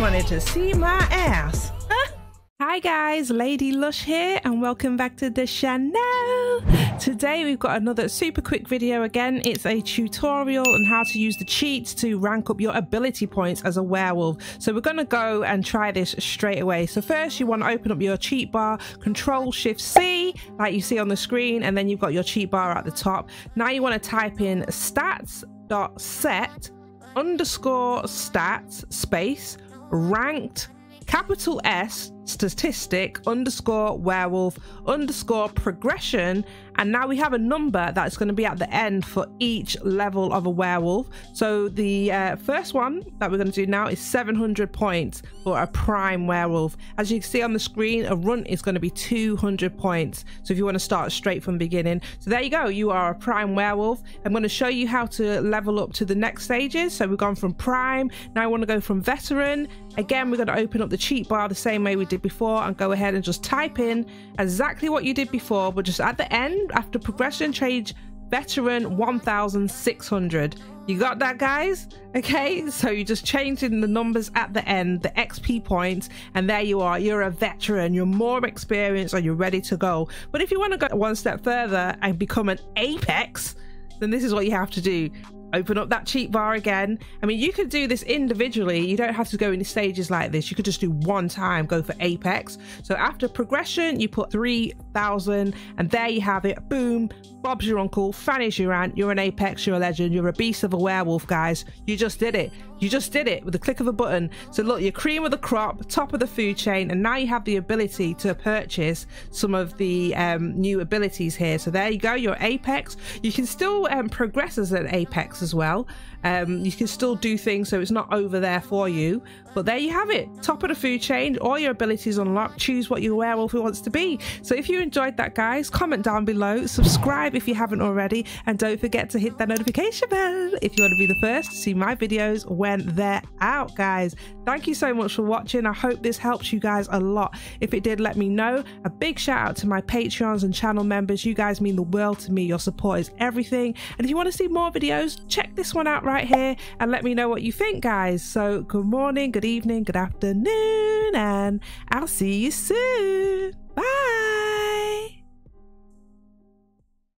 wanted to see my ass. Hi guys, Lady Lussh here and welcome back to the channel. Today we've got another super quick video again. It's a tutorial on how to use the cheats to rank up your ability points as a werewolf. So we're going to go and try this straight away. So first you want to open up your cheat bar, control shift C like you see on the screen and then you've got your cheat bar at the top. Now you want to type in stats.set underscore stats space ranked capital S statistic underscore werewolf underscore progression. And now we have a number that's going to be at the end for each level of a werewolf. So the uh, first one that we're going to do now is 700 points for a prime werewolf. As you can see on the screen a runt is going to be 200 points. So if you want to start straight from beginning. So there you go you are a prime werewolf. I'm going to show you how to level up to the next stages. So we've gone from prime now i want to go from veteran. Again we're going to open up the cheat bar the same way we did before and go ahead and just type in exactly what you did before but just at the end after progression change veteran 1600 you got that guys? Okay so you're just changing the numbers at the end the xp points and there you are. You're a veteran. You're more experienced and you're ready to go. But if you want to go one step further and become an apex then this is what you have to do open up that cheat bar again. I mean, you could do this individually. You don't have to go in stages like this. You could just do one time, go for Apex. So after progression, you put 3,000 and there you have it. Boom. Bob's your uncle. Fanny's your aunt. You're an Apex. You're a legend. You're a beast of a werewolf, guys. You just did it. You just did it with the click of a button. So look, you're cream of the crop, top of the food chain, and now you have the ability to purchase some of the um, new abilities here. So there you go. You're Apex. You can still um, progress as an Apex as well. Um, you can still do things so it's not over there for you. But there you have it. Top of the food chain, all your abilities unlocked. Choose what your werewolf wants to be. So if you enjoyed that, guys, comment down below. Subscribe if you haven't already. And don't forget to hit that notification bell if you want to be the first to see my videos when they're out, guys. Thank you so much for watching. I hope this helps you guys a lot. If it did, let me know. A big shout out to my Patreons and channel members. You guys mean the world to me. Your support is everything. And if you want to see more videos, check this one out right here and let me know what you think, guys. So good morning, good evening, good afternoon, and I'll see you soon.